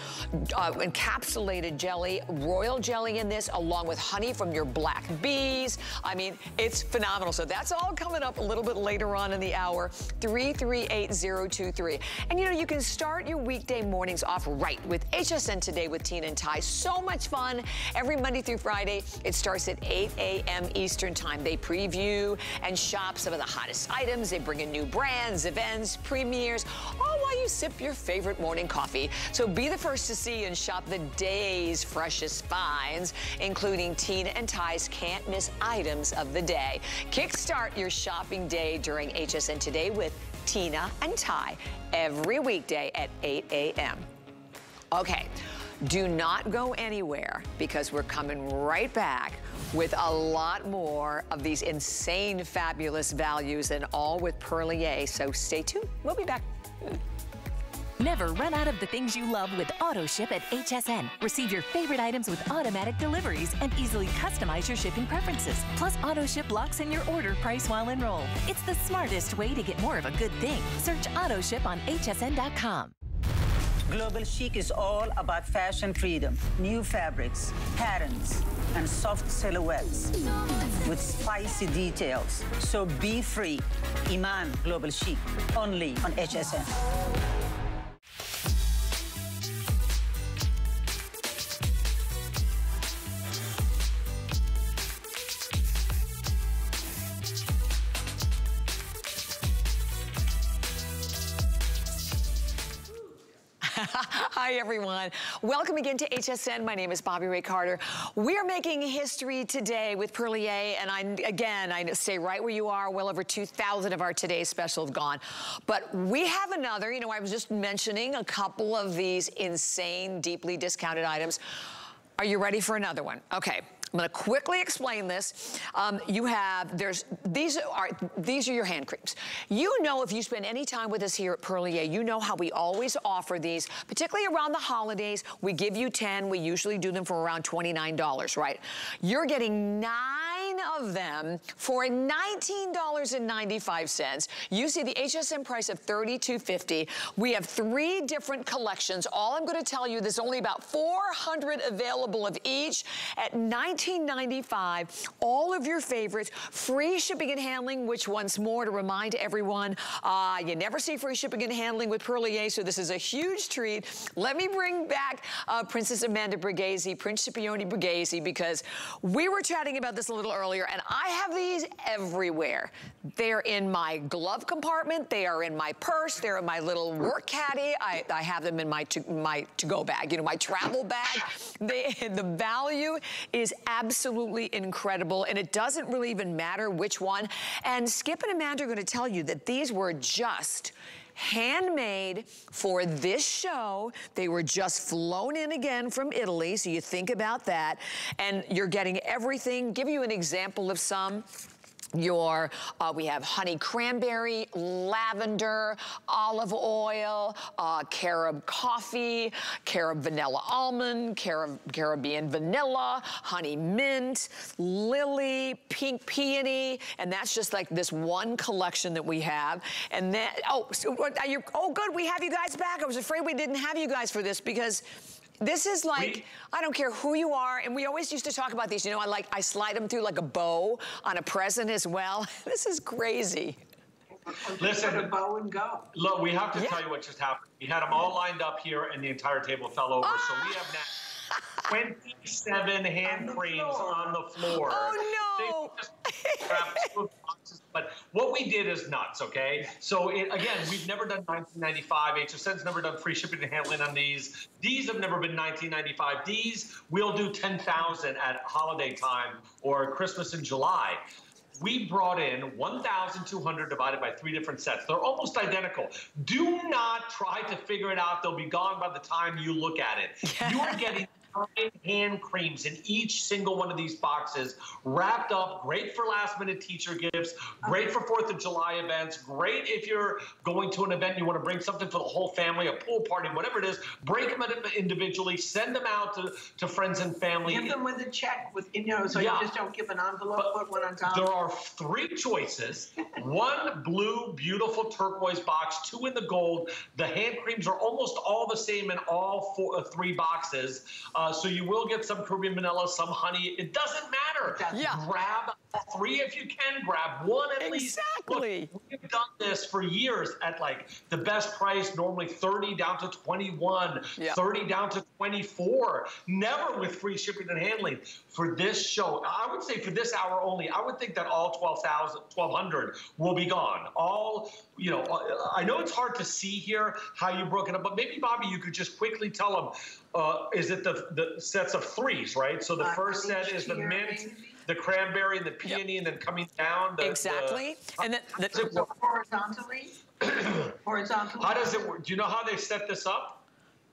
uh, encapsulated jelly, royal jelly in this, along with honey from your black bees. I mean, it's phenomenal. So that's all coming up a little bit later on in the hour, 338023. And you know, you can start your weekday mornings off right with HSN Today with Tina and Ty. So much fun every Monday through Friday. It starts at 8 a.m. Eastern Time. They preview and shop some of the hottest items. They bring in new brands, events, premieres, all while you sip your favorite morning coffee. So be the first to see and shop the day's freshest finds, including Tina and Ty's can't miss items of the day. Kickstart your shopping day during HSN Today with Tina and Ty every weekday at 8 a.m. Okay. Do not go anywhere because we're coming right back with a lot more of these insane, fabulous values and all with Perlier. So stay tuned. We'll be back. Never run out of the things you love with AutoShip at HSN. Receive your favorite items with automatic deliveries and easily customize your shipping preferences. Plus, AutoShip locks in your order price while enrolled. It's the smartest way to get more of a good thing. Search AutoShip on hsn.com. Global Chic is all about fashion freedom, new fabrics, patterns, and soft silhouettes with spicy details. So be free. Iman Global Chic, only on HSN. Hi, everyone. Welcome again to HSN. My name is Bobbi Ray Carter. We are making history today with Perlier, and I, again, I stay right where you are. Well over 2,000 of our today's specials have gone. But we have another, you know, I was just mentioning a couple of these insane, deeply discounted items. Are you ready for another one? Okay. I'm gonna quickly explain this. Um, you have, there's, these are, these are your hand creams. You know if you spend any time with us here at Perlier, you know how we always offer these, particularly around the holidays. We give you 10, we usually do them for around $29, right? You're getting nine of them for $19.95. You see the HSN price of $32.50. We have three different collections. All I'm gonna tell you, there's only about 400 available of each at 19 $19.95, all of your favorites, free shipping and handling, which once more to remind everyone, uh, you never see free shipping and handling with Perlier, so this is a huge treat. Let me bring back uh, Princess Amanda Borghese, Prince Scipione Borghese, because we were chatting about this a little earlier, and I have these everywhere. They're in my glove compartment, they are in my purse, they're in my little work caddy, I, I have them in my to, my to-go bag, you know, my travel bag. They, the value is absolutely incredible, and it doesn't really even matter which one. And Skip and Amanda are gonna tell you that these were just handmade for this show. They were just flown in again from Italy, so you think about that. And you're getting everything. Give you an example of some your, uh, we have honey cranberry, lavender, olive oil, uh, carob coffee, carob vanilla almond, carob, Caribbean vanilla, honey mint, lily, pink peony, and that's just like this one collection that we have. And then, oh, so, you, oh good, we have you guys back. I was afraid we didn't have you guys for this because this is like, we, I don't care who you are, and we always used to talk about these, you know, I like, I slide them through like a bow on a present as well. this is crazy. Listen, put a bow and go. Look, we have to yeah. tell you what just happened. We had them all lined up here, and the entire table fell over. Ah! So we have now 27 hand creams on the floor. Oh, no. but what we did is nuts, okay? So, it, again, we've never done 1995. HSN's never done free shipping and handling on these. These have never been 1995. These, we'll do 10,000 at holiday time or Christmas in July we brought in 1,200 divided by three different sets. They're almost identical. Do not try to figure it out. They'll be gone by the time you look at it. You are getting hand creams in each single one of these boxes, wrapped up, great for last minute teacher gifts, great for 4th of July events, great if you're going to an event, you want to bring something for the whole family, a pool party, whatever it is, break them individually, send them out to, to friends and family. Give them with a check, with you know, so yeah. you just don't give an envelope, but put one on top. There are three choices, one blue, beautiful turquoise box, two in the gold. The hand creams are almost all the same in all four, uh, three boxes. Uh, uh, so you will get some Caribbean vanilla, some honey. It doesn't matter. Yeah. Grab three if you can. Grab one at exactly. least. Exactly. We've done this for years at like the best price, normally 30 down to 21, yeah. 30 down to 24. Never with free shipping and handling. For this show, I would say for this hour only, I would think that all 12,000, 1,200 will be gone. All, you know, I know it's hard to see here how you broke it up, but maybe, Bobbi, you could just quickly tell them uh, is it the the sets of threes, right? So the uh, first set is the mint, the cranberry, and the peony, yep. and then coming down. The, exactly. The, and then the, horizontally. horizontally. How does it work? Do you know how they set this up?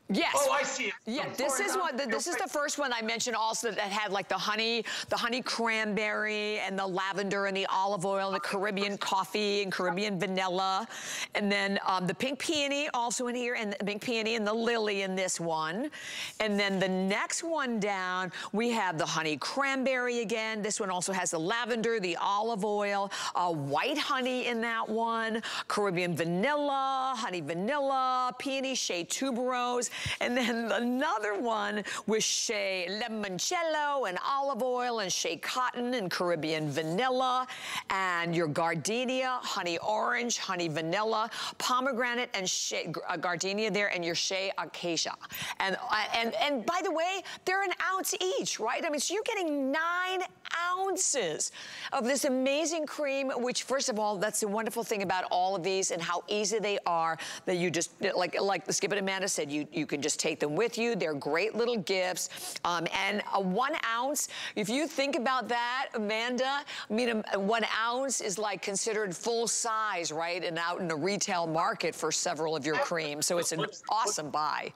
Yes. Oh, I see Yeah, this is what this is the first one I mentioned also that had like the honey, the honey cranberry and the lavender and the olive oil and the Caribbean coffee and Caribbean vanilla. And then um, the pink peony also in here and the pink peony and the lily in this one. And then the next one down, we have the honey cranberry again. This one also has the lavender, the olive oil, uh, white honey in that one, Caribbean vanilla, honey vanilla, peony, shea tuberose, and then another one with shea limoncello and olive oil and shea cotton and Caribbean vanilla and your gardenia, honey orange, honey vanilla, pomegranate and shea, uh, gardenia there and your shea acacia. And, uh, and, and by the way, they're an ounce each, right? I mean, so you're getting nine ounces of this amazing cream, which first of all, that's the wonderful thing about all of these and how easy they are that you just, like, like the Skip and Amanda said, you, you can just take them with you. They're great little gifts. Um, and a one ounce, if you think about that, Amanda, I mean, a, one ounce is like considered full size, right? And out in the retail market for several of your creams. So it's an awesome buy.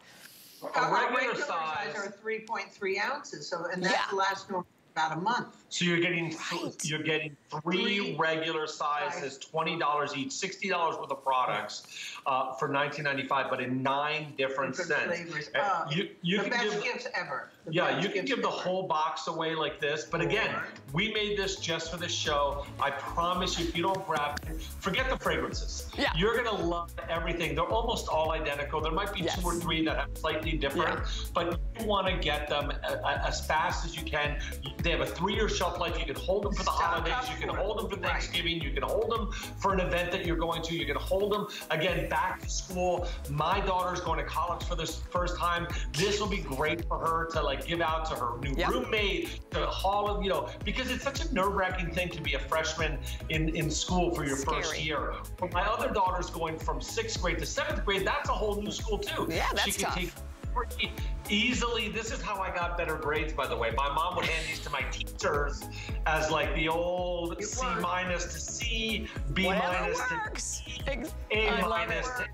A regular size, size are 3.3 ounces, so and that's Yeah. the last normal about a month. So you're getting Right. you're getting three Three regular sizes, twenty dollars each, sixty dollars worth of products uh, for nineteen ninety five, but in nine different, Different scents. flavors. Uh, you you the can best give gifts ever. Yeah, you can give the whole box away like this. But again, we made this just for the show. I promise you, if you don't grab it, forget the fragrances. Yeah. You're gonna love everything. They're almost all identical. There might be Yes. two or three that have slightly different, Yeah. but you want to get them a- a- as fast as you can. They have a three-year shelf life. You can hold them for the Stock holidays. You can hold them for Right. Thanksgiving. You can hold them for an event that you're going to. You can hold them again back to school. My daughter's going to college for the first time. This will be great for her to like give out to her new roommate, to haul of you know, because it's such a nerve-wracking thing to be a freshman in in school for your first year. But my other daughter's going from sixth grade to seventh grade. That's a whole new school too. Yeah, she that's can tough. take pretty easily. This is how I got better grades, by the way. My mom would hand these to my teachers as like the old It C worked. minus to C, B Whatever minus to works. Ex- A I minus to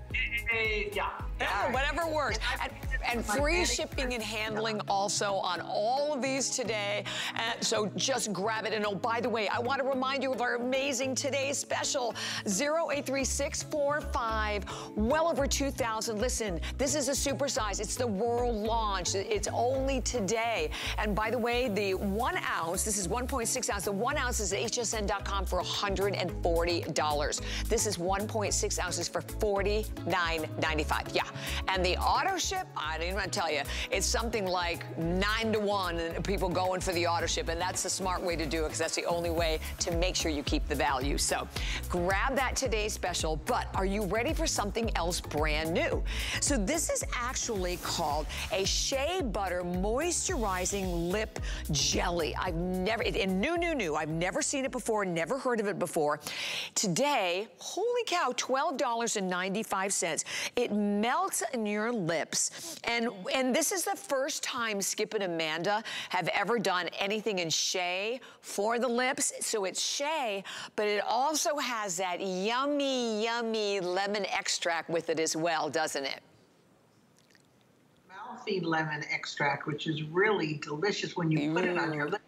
A. Yeah. Yeah, whatever works. And, and free shipping and handling also on all of these today. And so just grab it. And oh, by the way, I want to remind you of our amazing today's special 083645, well over 2,000. Listen, this is a supersize. It's the world launch. It's only today. And by the way, the one ounce, this is 1.6 ounce, the one ounce is at hsn.com for $140. This is 1.6 ounces for $49.95. Yeah. And the auto ship, I didn't want to tell you, it's something like nine to one and people going for the auto ship. And that's the smart way to do it because that's the only way to make sure you keep the value. So grab that today's special. But are you ready for something else brand new? So this is actually called a shea butter moisturizing lip jelly. I've never, and new, new, new. I've never seen it before, never heard of it before. Today, holy cow, $12.95. It melts in your lips. And, and this is the first time Skip and Amanda have ever done anything in shea for the lips. So it's shea, but it also has that yummy, yummy lemon extract with it as well, doesn't it? Malfi lemon extract, which is really delicious when you put it on your mm. lips.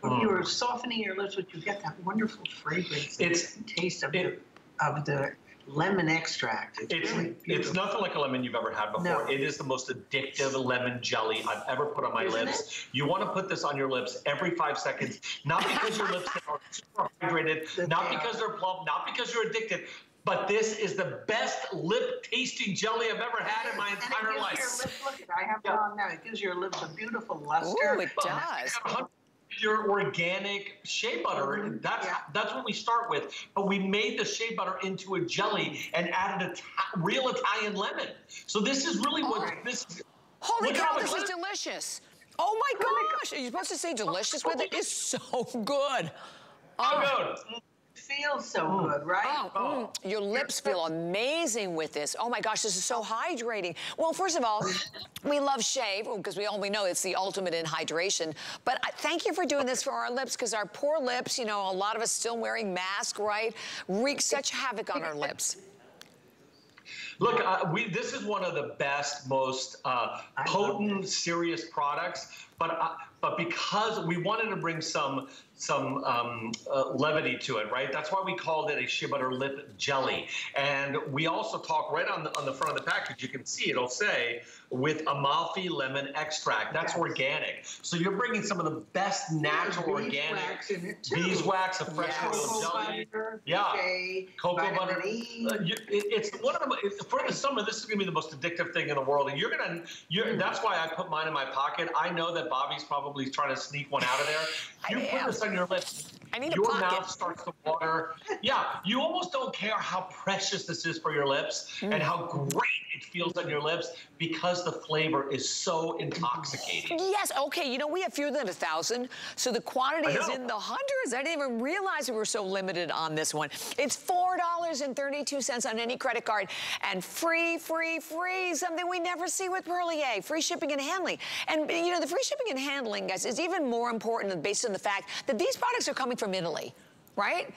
When you mm. are softening your lips, but you get that wonderful fragrance, It's- and taste of it- the of the lemon extract. It's, It's, really it's nothing like a lemon you've ever had before. No. It is the most addictive lemon jelly I've ever put on my Isn't lips. You want to put this on your lips every five seconds, not because your lips are super hydrated, That not because they're plump, not because you're addicted, but this is the best lip tasting jelly I've ever had in my And it entire gives life. your lips, look at I have it on now. It gives your lips a beautiful luster. Ooh, it does. It's got 100 Pure organic shea butter. Mhm, That's yeah. that's what we start with. But we made the shea butter into a jelly and added a real Italian lemon. So this is really what Oh. this is. Holy cow, this is delicious. Oh my gosh, are you supposed to say delicious with it? It's so good. Oh, good. It feels so good, right? Oh, mm, your lips feel amazing with this. Oh my gosh, this is so hydrating. Well, first of all, we love shea because we only know it's the ultimate in hydration. But I, thank you for doing this for our lips because our poor lips, you know, a lot of us still wearing masks, right? Wreak such havoc on our lips. Look, uh, we this is one of the best, most uh, potent, serious products. But uh, but because we wanted to bring some some um, uh, levity to it, right? That's why we called it a shea butter lip jelly. And we also talk right on the on the front of the package. You can see it'll say with Amalfi lemon extract. That's yes. organic. So you're bringing some of the best natural yeah, organic beeswax, a fresh yes. oil jelly, butter, yeah, cocoa butter. Uh, you, it, it's one of the for the summer. This is gonna be the most addictive thing in the world, and you're gonna. You're, that's why I put mine in my pocket. I know that Bobbi's probably trying to sneak one out of there. You put this on your lips. I need your pocket. mouth starts to water. Yeah, you almost don't care how precious this is for your lips mm. and how great it feels on your lips because the flavor is so intoxicating. Yes, okay, you know, we have fewer than a thousand, so the quantity is in the hundreds. I didn't even realize we were so limited on this one. It's $4.32 on any credit card and free, free, free, something we never see with Perlier, free shipping and handling. And, you know, the free shipping and handling, guys, is even more important based on the fact that these products are coming from Italy, right?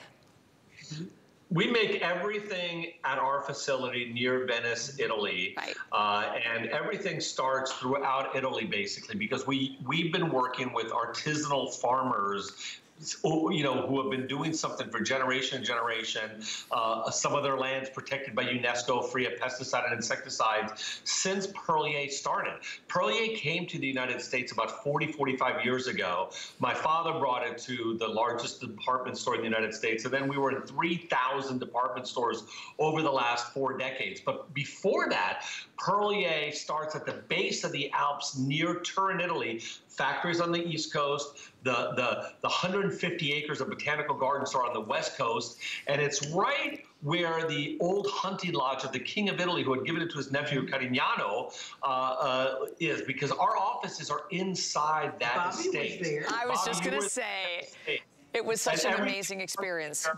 We make everything at our facility near Venice, Italy, right. uh, and everything starts throughout Italy basically because we we've been working with artisanal farmers you know, who have been doing something for generation and generation. Uh, some of their lands protected by UNESCO, free of pesticide and insecticides since Perlier started. Perlier came to the United States about 40, 45 years ago. My father brought it to the largest department store in the United States, and then we were in 3,000 department stores over the last four decades. But before that, Perlier starts at the base of the Alps near Turin, Italy, factories on the East Coast, the, the, the 150 acres of botanical gardens are on the West Coast, and it's right where the old hunting lodge of the King of Italy, who had given it to his nephew Carignano, uh, uh, is because our offices are inside that Bobbi estate. Was there. I was Bobbi just going to say, it was such and an amazing experience.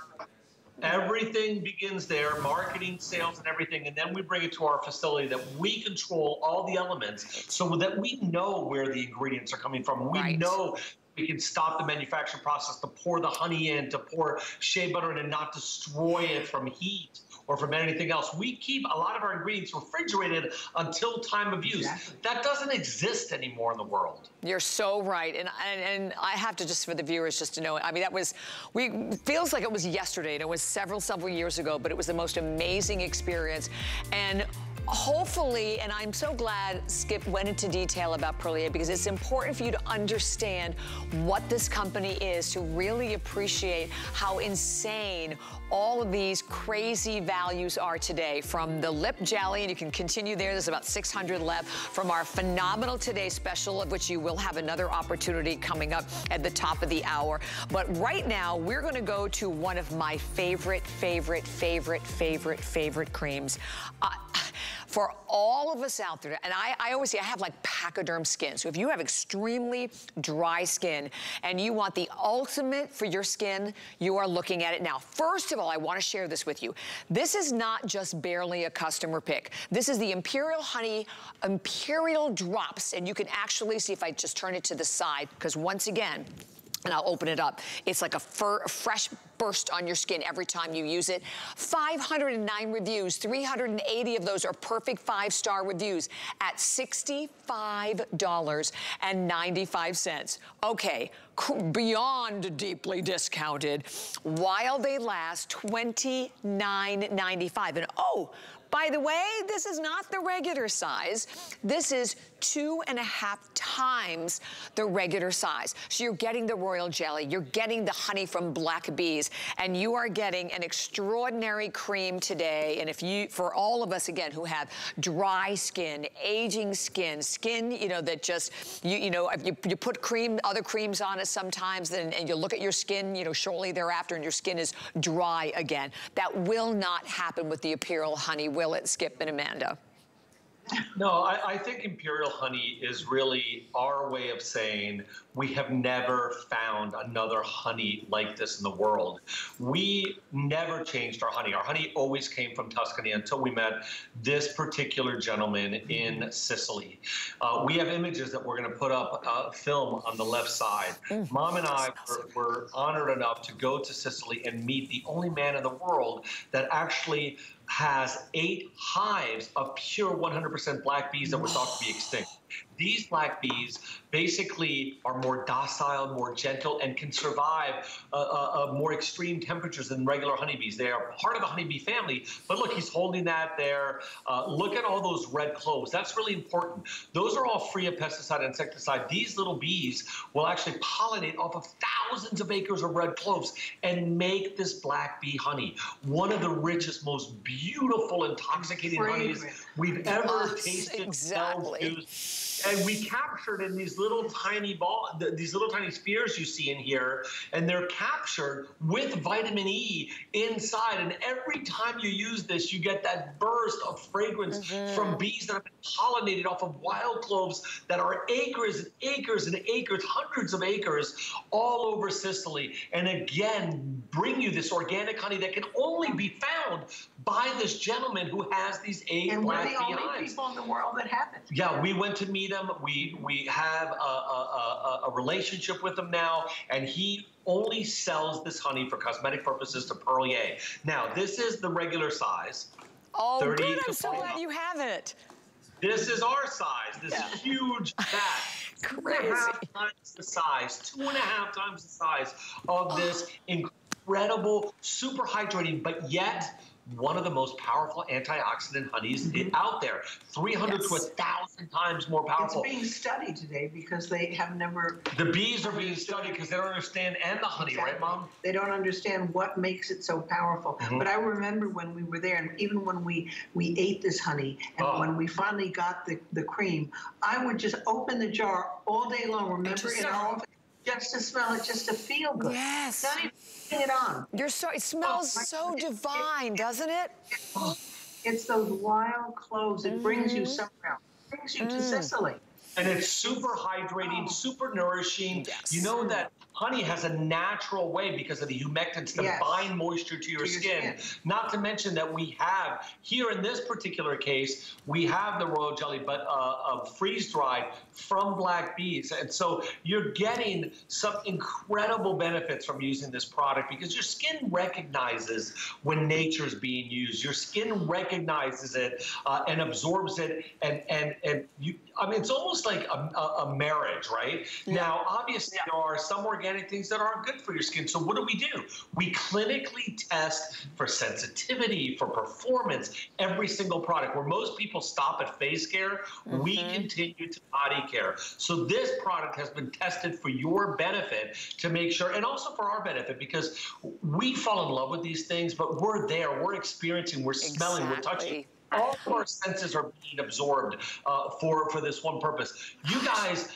Everything begins there, marketing, sales, and everything. And then we bring it to our facility that we control all the elements so that we know where the ingredients are coming from. We right. know we can stop the manufacturing process to pour the honey in, to pour shea butter in and not destroy it from heat or from anything else. We keep a lot of our ingredients refrigerated until time of use. Exactly. That doesn't exist anymore in the world. You're so right. And, and, and I have to just, for the viewers, just to know, I mean, that was, we feels like it was yesterday and it was several, several years ago, but it was the most amazing experience. And hopefully, and I'm so glad Skip went into detail about Perlier because it's important for you to understand what this company is to really appreciate how insane all of these crazy values are today from the lip jelly, and you can continue there. There's about 600 left from our phenomenal today special, of which you will have another opportunity coming up at the top of the hour. But right now, we're going to go to one of my favorite, favorite, favorite, favorite, favorite creams. Uh, for all of us out there, and I, I always say I have like pachyderm skin. So if you have extremely dry skin and you want the ultimate for your skin, you are looking at it now. First of all, I wanna share this with you. This is not just barely a customer pick. This is the Imperial Honey Imperial Drops. And you can actually see if I just turn it to the side, because once again, and I'll open it up. It's like a, fur, fresh burst on your skin every time you use it. 509 reviews, 380 of those are perfect five-star reviews at $65.95. Okay, beyond deeply discounted, while they last $29.95. And oh, by the way, this is not the regular size. This is two and a half times the regular size. So you're getting the royal jelly, you're getting the honey from black bees, and you are getting an extraordinary cream today. And if you, for all of us again who have dry skin, aging skin, skin, you know, that just, you, you know, you, you put cream, other creams on it sometimes, and, and you look at your skin, you know, shortly thereafter, and your skin is dry again. That will not happen with the Imperial Honey, will it, Skip and Amanda? No, I, I, think Imperial Honey is really our way of saying we have never found another honey like this in the world. We never changed our honey. Our honey always came from Tuscany until we met this particular gentleman in Sicily. Uh, we have images that we're going to put up, uh, film on the left side. Mm, Mom and I were, were honored enough to go to Sicily and meet the only man in the world that actually has eight hives of pure 100% black bees that were thought to be extinct. These black bees basically are more docile, more gentle, and can survive uh, uh, uh, more extreme temperatures than regular honeybees. They are part of the honeybee family, but look, he's holding that there. Uh, look at all those red cloves. That's really important. Those are all free of pesticide and insecticide. These little bees will actually pollinate off of thousands of acres of red cloves and make this black bee honey. One of the richest, most beautiful, intoxicating honeys we've ever tasted. Exactly and we captured in these little tiny ball, these little tiny spheres you see in here, and they're captured with vitamin E inside. And every time you use this, you get that burst of fragrance mm -hmm. from bees that have been pollinated off of wild cloves that are acres and acres and acres, hundreds of acres all over Sicily. And again, bring you this organic honey that can only be found by this gentleman who has these eight and black we're the only people in the world that have it. Yeah, we went to meet him. We we have a, a, a, a relationship with him now, and he only sells this honey for cosmetic purposes to Perlier. Now, this is the regular size. Oh, good. I'm so glad you have it. This is our size. This yeah. huge bag. Crazy. Two and a half times the size. Two and a half times the size of oh. this incredible, super hydrating, but yet one of the most powerful antioxidant honeys mm -hmm. out there. 300 yes. to 1,000 times more powerful. It's being studied today because they have never... The bees are being studied because they don't understand, and the honey, exactly. right, Mom? They don't understand what makes it so powerful. Mm -hmm. But I remember when we were there, and even when we, we ate this honey, and oh. when we finally got the, the cream, I would just open the jar all day long, remember, in our office, just to smell it, just to feel good. Yes. Not even it on. You're so, it smells oh, so divine, doesn't it? It's those wild cloves. It mm. brings you mm-hmm. somewhere. It brings you mm. to Sicily. And it's super hydrating, oh. super nourishing. Yes. You know that honey has a natural way because of the humectants to yes. bind moisture to your, to skin. your, skin. Not to mention that we have, here in this particular case, we have the royal jelly, but uh, uh, freeze-dried from black bees. And so you're getting some incredible benefits from using this product because your skin recognizes when nature's being used. Your skin recognizes it uh, and absorbs it. And, and, and you, I mean, it's almost like a, a, a marriage, right? Yeah. Now, obviously, yeah. there are some organic organic things that aren't good for your skin. So what do we do? We clinically test for sensitivity, for performance, every single product. Where most people stop at face care, mm -hmm. we mm-hmm. continue to body care. So this product has been tested for your benefit to make sure, and also for our benefit, because we fall in love with these things, but we're there, we're experiencing, we're smelling, exactly. we're touching all of our senses are being absorbed uh, for for this one purpose. You guys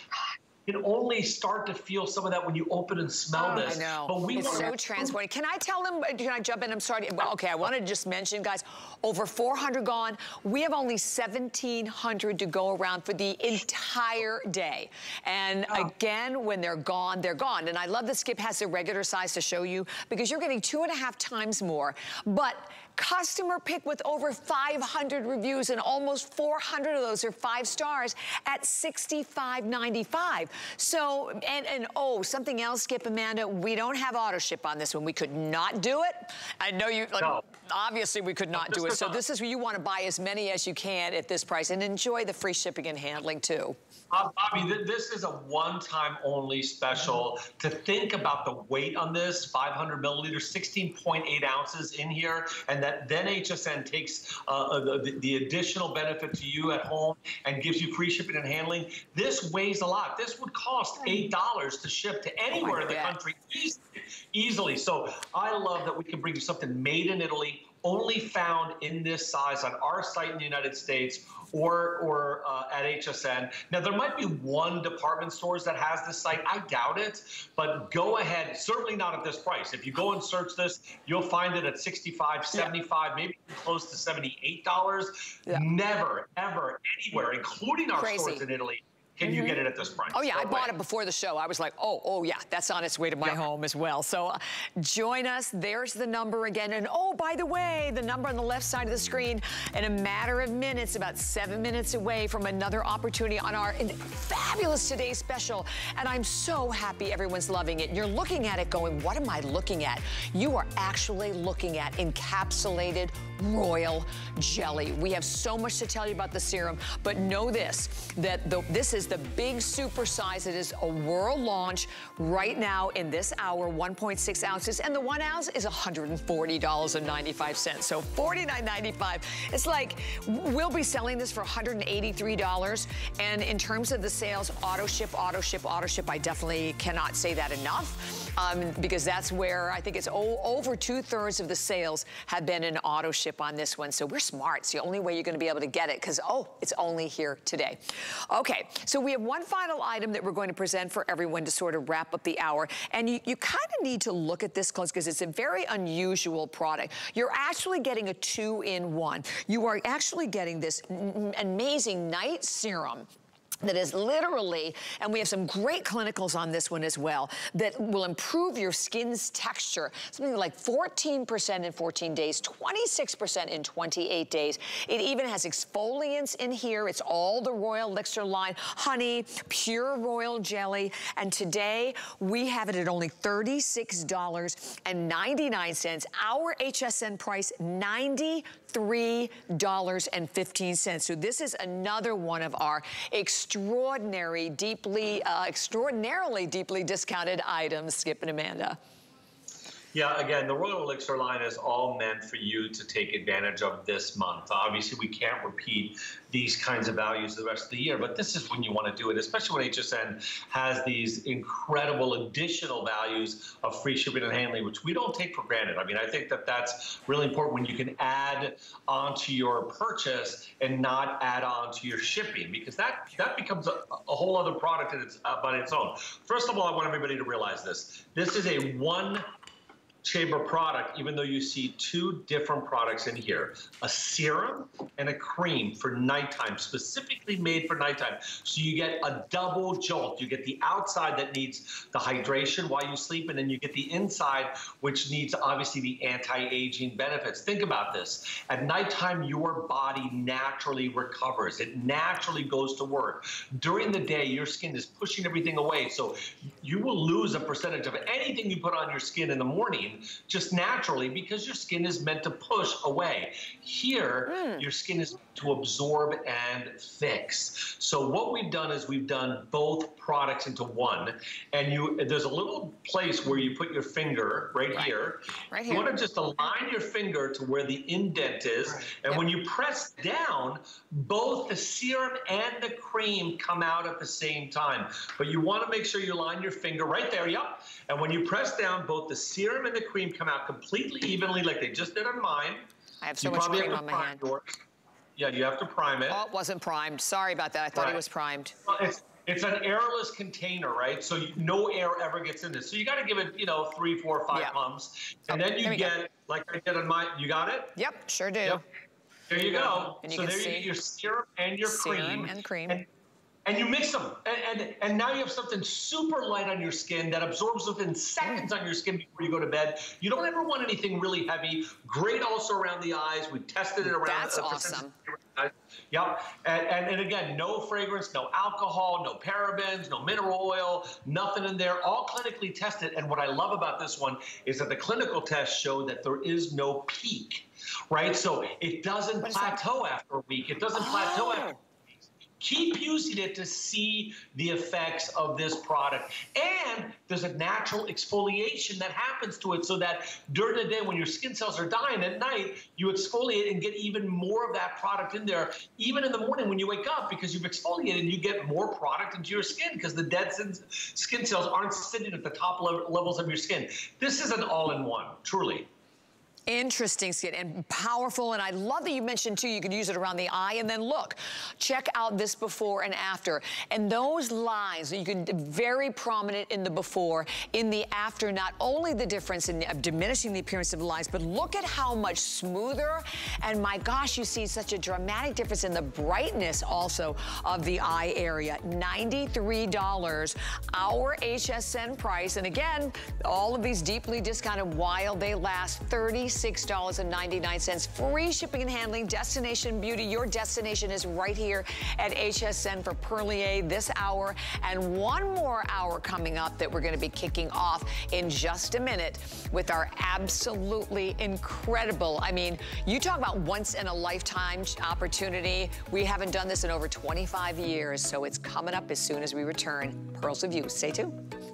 can only start to feel some of that when you open and smell oh, this. I know. But we it's so transporting. Can I tell them, can I jump in? I'm sorry. Well, okay, I wanted to just mention, guys, over 400 gone. We have only 1,700 to go around for the entire day. And oh. again, when they're gone, they're gone. And I love that Skip has the regular size to show you because you're getting two and a half times more. But customer pick with over 500 reviews and almost 400 of those are five stars at $65.95. So, and, and oh, something else, Skip, Amanda, we don't have auto ship on this one. We could not do it. I know you, like, no. obviously we could not do it. So this is where you want to buy as many as you can at this price and enjoy the free shipping and handling too. Bobbi, th this is a one-time only special. To think about the weight on this, 500 milliliters, 16.8 ounces in here, and that then HSN takes uh, uh, the, the, additional benefit to you at home and gives you free shipping and handling. This weighs a lot. This would cost $8 to ship to anywhere oh in the country easily, easily. So I love that we can bring you something made in Italy, only found in this size on our site in the United States or, or uh, at HSN. Now, there might be one department stores that has this site. I doubt it, but go ahead. Certainly not at this price. If you go and search this, you'll find it at 65 75 yeah. maybe close to $78. Yeah. Never, ever, anywhere, including our Crazy. stores in Italy, can you get it at this price? Oh, yeah, I bought it before the show. I was like, oh, oh, yeah, that's on its way to my yeah. home as well. So uh, join us. There's the number again. And oh, by the way, the number on the left side of the screen, in a matter of minutes, about seven minutes away from another opportunity on our fabulous Today Special. And I'm so happy everyone's loving it. You're looking at it going, what am I looking at? You are actually looking at encapsulated royal jelly. We have so much to tell you about the serum, but know this, that the, this is the big super size. It is a world launch right now in this hour, 1.6 ounces, and the one ounce is $140.95. So $49.95. It's like, we'll be selling this for $183. And in terms of the sales, auto ship, auto ship, auto ship, I definitely cannot say that enough um, because that's where I think it's over two thirds of the sales have been in auto ship on this one. So we're smart. It's the only way you're going to be able to get it because, oh, it's only here today. Okay, so we have one final item that we're going to present for everyone to sort of wrap up the hour. And you, you kind of need to look at this close because it's a very unusual product. You're actually getting a two-in-one. You are actually getting this amazing night serum that is literally, and we have some great clinicals on this one as well, that will improve your skin's texture. Something like 14% in 14 days, 26% in 28 days. It even has exfoliants in here. It's all the Royal Elixir line, honey, pure royal jelly. And today we have it at only $36.99. Our HSN price, 90 $3.15. So this is another one of our extraordinary, deeply, uh, extraordinarily deeply discounted items, Skip and Amanda. Yeah, again, the Royal Elixir line is all meant for you to take advantage of this month. Obviously, we can't repeat these kinds of values the rest of the year, but this is when you want to do it, especially when HSN has these incredible additional values of free shipping and handling, which we don't take for granted. I mean, I think that that's really important when you can add onto your purchase and not add on to your shipping, because that, that becomes a, a whole other product its, uh, by its own. First of all, I want everybody to realize this. This is a one chamber product, even though you see two different products in here, a serum and a cream for nighttime, specifically made for nighttime. So you get a double jolt. You get the outside that needs the hydration while you sleep, and then you get the inside, which needs obviously the anti-aging benefits. Think about this. At nighttime, your body naturally recovers. It naturally goes to work. During the day, your skin is pushing everything away. So you will lose a percentage of anything you put on your skin in the morning just naturally because your skin is meant to push away. Here, mm. your skin is to absorb and fix. So what we've done is we've done both products into one, and you there's a little place where you put your finger right, right. here. Right here. You want to just align your finger to where the indent is, right. and yep. when you press down, both the serum and the cream come out at the same time. But you want to make sure you line your finger right there. Yep. And when you press down, both the serum and the cream come out completely evenly like they just did on mine. I have so you much cream on my hand. Yours. Yeah, you have to prime it. Oh, it wasn't primed. Sorry about that. I thought right. it was primed. Well, it's, it's an airless container, right? So you, no air ever gets in this. So you got to give it, you know, three, four, five yeah. pumps. And then you get, go. like I did on my, you got it? Yep, sure do. Yep. There you go. And you so there you get your serum and your serum cream. and cream. And, and you mix them and, and, and now you have something super light on your skin that absorbs within seconds on your skin before you go to bed you don't ever want anything really heavy great also around the eyes we tested it around that's awesome Yep. And, and, and, again, no fragrance, no alcohol, no parabens, no mineral oil, nothing in there, all clinically tested. And what I love about this one is that the clinical tests show that there is no peak, right? So it doesn't plateau after a week. It doesn't oh. plateau after Keep using it to see the effects of this product. And there's a natural exfoliation that happens to it so that during the day when your skin cells are dying at night, you exfoliate and get even more of that product in there. Even in the morning when you wake up, because you've exfoliated, you get more product into your skin because the dead skin cells aren't sitting at the top levels of your skin. This is an all-in-one, truly. Interesting skin and powerful. And I love that you mentioned too, you could use it around the eye. And then look, check out this before and after. And those lines, you can very prominent in the before, in the after, not only the difference in of diminishing the appearance of the lines, but look at how much smoother. And my gosh, you see such a dramatic difference in the brightness also of the eye area. $93, our HSN price. And again, all of these deeply discounted while they last 30 $46.99. Free shipping and handling, Destination Beauty. Your destination is right here at HSN for Perlier this hour. And one more hour coming up that we're going to be kicking off in just a minute with our absolutely incredible. I mean, you talk about once in a lifetime opportunity. We haven't done this in over 25 years, so it's coming up as soon as we return. Pearls of You. Stay tuned.